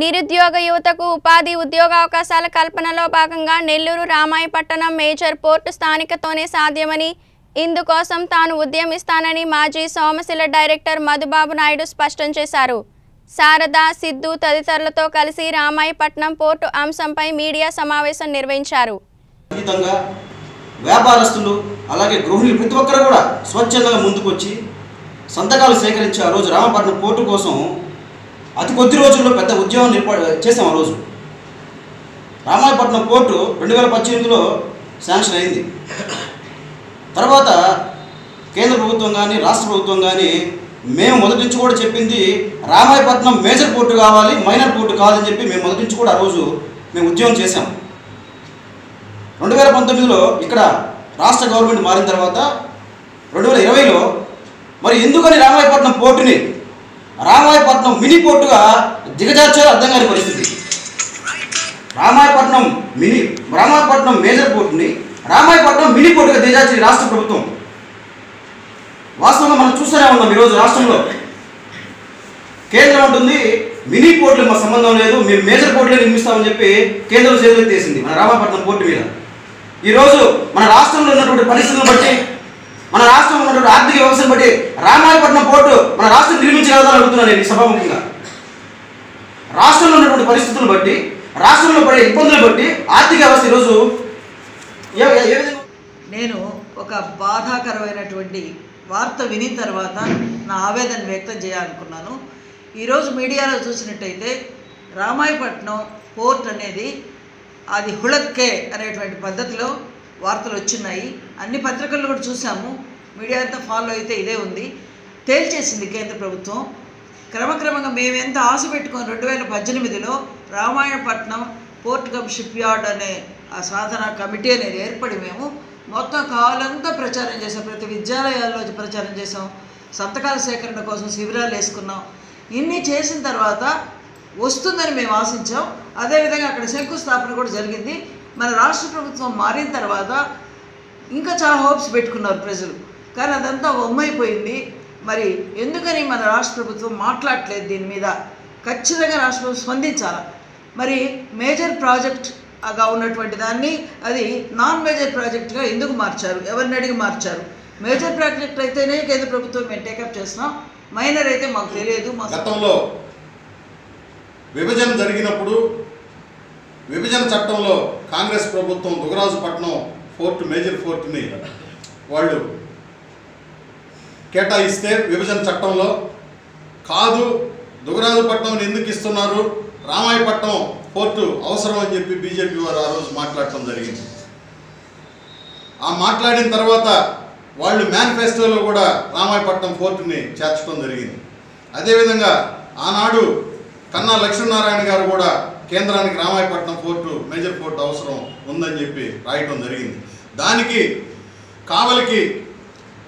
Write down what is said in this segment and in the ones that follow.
నిరుద్యోగ యువతకు ఉపాధి ఉద్యోగావకాశాల కల్పనలో భాగంగా నెల్లూరు రామాయపట్టణం మేజర్ పోర్టు స్థానికతోనే సాధ్యమని ఇందుకోసం తాను ఉద్యమిస్తానని మాజీ సోమశిల డైరెక్టర్ మధుబాబు నాయుడు స్పష్టం చేశారు. శారద సిద్ధు తదితరులతో కలిసి రామాయపట్నం పోర్టు అంశంపై మీడియా సమావేశం నిర్వహించారు. వ్యాపారస్తులు అలాగే గృహిణులు ప్రతి ఒక్కరు కూడా స్వచ్ఛందంగా ముందుకొచ్చి సంతకాలు సేకరించి ఆ రోజు రామపట్నం పోర్టు కోసం అతి కొద్ది రోజుల్లో పెద్ద ఉద్యమం ఏర్పాటు చేసాం ఆ రోజు. రామాయపట్నం పోర్టు రెండు వేల పద్దెనిమిదిలో శాంక్షన్ అయింది. తర్వాత కేంద్ర ప్రభుత్వం కానీ రాష్ట్ర ప్రభుత్వం కానీ మేము మొదటి నుంచి కూడా చెప్పింది రామాయపట్నం మేజర్ పోర్టు కావాలి మైనర్ పోర్టు కాదని చెప్పి మేము మొదటి నుంచి కూడా ఆ రోజు మేము ఉద్యమం చేశాం. రెండు వేల పంతొమ్మిదిలో ఇక్కడ రాష్ట్ర గవర్నమెంట్ మారిన తర్వాత రెండు వేల ఇరవైలో మరి ఎందుకని రామాయపట్నం పోర్టుని రామాయపట్నం మినీ పోర్టుగా దిగజార్చాలో అర్థం కాని పరిస్థితి. రామాయపట్నం మినీ రామాయపట్నం మేజర్ పోర్టుని రామాయపట్నం మినీ పోర్టుగా దిగజార్చింది రాష్ట్ర ప్రభుత్వం. వాస్తవంగా మనం చూస్తూనే ఉన్నాం ఈరోజు రాష్ట్రంలో. కేంద్రం అంటుంది మినీ పోర్టులు మా సంబంధం లేదు మేము మేజర్ పోర్టులే నిర్మిస్తామని చెప్పి కేంద్రం చేతులు తీసింది మన రామాపట్నం పోర్టు మీద. ఈరోజు మన రాష్ట్రంలో ఉన్నటువంటి పరిస్థితులను బట్టి మన రాష్ట్రంలో ఉన్నటువంటి ఆర్థిక వ్యవస్థను బట్టి రామాయపట్నం పోర్టు మన రాష్ట్రం నిర్మించగలదని అడుగుతున్నాను నేను సభాముఖంగా. రాష్ట్రంలో ఉన్నటువంటి పరిస్థితులను బట్టి రాష్ట్రంలో పడే ఇబ్బందులు బట్టి ఆర్థిక వ్యవస్థ ఈరోజు నేను ఒక బాధాకరమైనటువంటి వార్త విని తర్వాత నా ఆవేదన వ్యక్తం చేయాలనుకున్నాను. ఈరోజు మీడియాలో చూసినట్టయితే రామాయపట్నం పోర్ట్ అనేది అది హుళక్కే అనేటువంటి పద్ధతిలో వార్తలు వచ్చినాయి అన్ని పత్రికల్లో కూడా చూసాము. మీడియా అంతా ఫాలో అయితే ఇదే ఉంది. తేల్చేసింది కేంద్ర ప్రభుత్వం. క్రమక్రమంగా మేము ఎంత ఆశ పెట్టుకొని రెండు వేల పద్దెనిమిదిలో Ramayanapatnam port cum shipyard అనే ఆ సాధన కమిటీ అనేది ఏర్పడి మేము మొత్తం కావాలంతా ప్రచారం చేసాం ప్రతి విద్యాలయాల్లో ప్రచారం చేసాం సంతకాల సేకరణ కోసం శిబిరాలు వేసుకున్నాం. ఇన్ని చేసిన తర్వాత వస్తుందని మేము ఆశించాం. అదేవిధంగా అక్కడ శంకుస్థాపన కూడా జరిగింది. మన రాష్ట్ర ప్రభుత్వం మారిన తర్వాత ఇంకా చాలా హోప్స్ పెట్టుకున్నారు ప్రజలు. కానీ అదంతా ఒమ్మైపోయింది. మరి ఎందుకని మన రాష్ట్ర ప్రభుత్వం మాట్లాడట్లేదు దీని మీద? ఖచ్చితంగా రాష్ట్ర ప్రభుత్వం స్పందించాలి? మరి మేజర్ ప్రాజెక్ట్గా ఉన్నటువంటి దాన్ని అది నాన్ మేజర్ ప్రాజెక్ట్గా ఎందుకు మార్చారు? ఎవరిని అడిగి మార్చారు? మేజర్ ప్రాజెక్ట్ అయితేనే కేంద్ర ప్రభుత్వం మేము టేకప్ చేస్తున్నాం. మైనర్ అయితే మాకు తెలియదు. మా గతంలో విభజన జరిగినప్పుడు విభజన చట్టంలో కాంగ్రెస్ ప్రభుత్వం దుగరాజుపట్నం ఫోర్ట్ మేజర్ ఫోర్ట్ని వాళ్ళు కేటాయిస్తే విభజన చట్టంలో కాదు దుగరాజుపట్నం ఎందుకు ఇస్తున్నారు రామాయపట్నం ఫోర్టు అవసరం అని చెప్పి బీజేపీ వారు ఆ రోజు మాట్లాడటం జరిగింది. ఆ మాట్లాడిన తర్వాత వాళ్ళు మేనిఫెస్టోలో కూడా రామాయపట్నం ఫోర్టుని చేర్చడం జరిగింది. అదేవిధంగా ఆనాడు కన్నా లక్ష్మీనారాయణ గారు కూడా కేంద్రానికి రామాయపట్నం ఫోర్టు మేజర్ ఫోర్టు అవసరం ఉందని చెప్పి రాయటం జరిగింది. దానికి కావలికి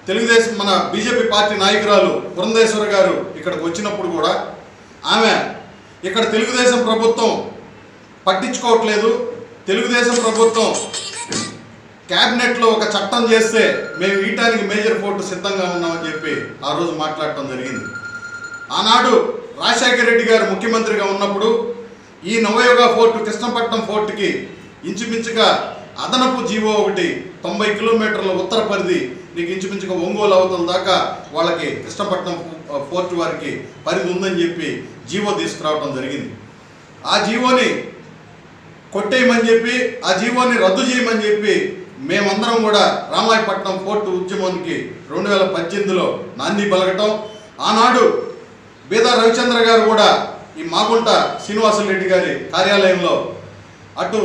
తెలుగుదేశం మన బీజేపీ పార్టీ నాయకురాలు పురంధేశ్వర గారు ఇక్కడికి వచ్చినప్పుడు కూడా ఆమె ఇక్కడ తెలుగుదేశం ప్రభుత్వం పట్టించుకోవట్లేదు. తెలుగుదేశం ప్రభుత్వం క్యాబినెట్లో ఒక చట్టం చేస్తే మేము ఈటానికి మేజర్ ఫోర్టు సిద్ధంగా ఉన్నామని చెప్పి ఆ రోజు మాట్లాడటం జరిగింది. ఆనాడు రాజశేఖర రెడ్డి గారు ముఖ్యమంత్రిగా ఉన్నప్పుడు ఈ నవయోగ ఫోర్టు కృష్ణపట్నం ఫోర్టుకి ఇంచుమించుగా అదనపు జీవో ఒకటి తొంభై కిలోమీటర్ల ఉత్తర పరిధి నీకు ఇంచుమించుగా ఒంగోలు అవతల దాకా వాళ్ళకి కృష్ణపట్నం ఫోర్ట్ ఫోర్టు వారికి పరిధి ఉందని చెప్పి జీవో తీసుకురావడం జరిగింది. ఆ జీవోని కొట్టేయమని చెప్పి ఆ జీవోని రద్దు చేయమని చెప్పి మేమందరం కూడా రామాయపట్నం ఫోర్టు ఉద్యమానికి రెండు వేల పద్దెనిమిదిలో నాంది పలకటం. ఆనాడు బీదా రవిచంద్ర గారు కూడా ఈ మాగుంట శ్రీనివాసరెడ్డి గారి కార్యాలయంలో అటు